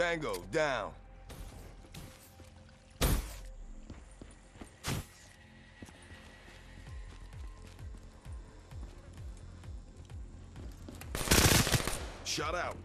Tango, down. Shut out.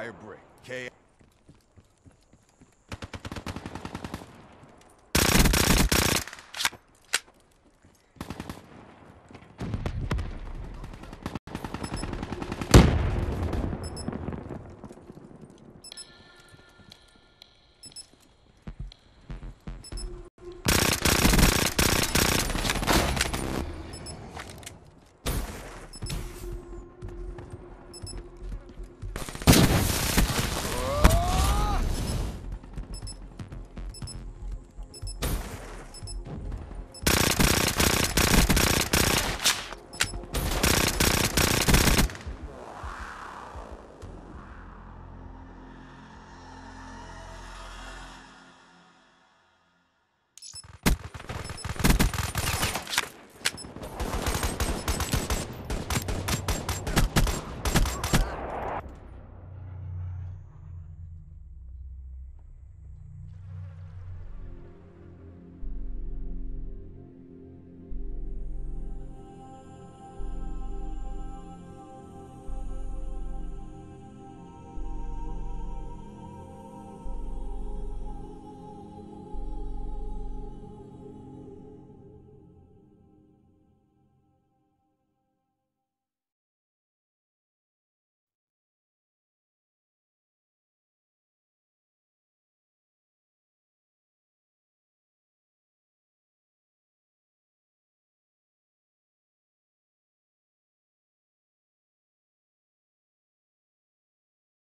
Fire break. K.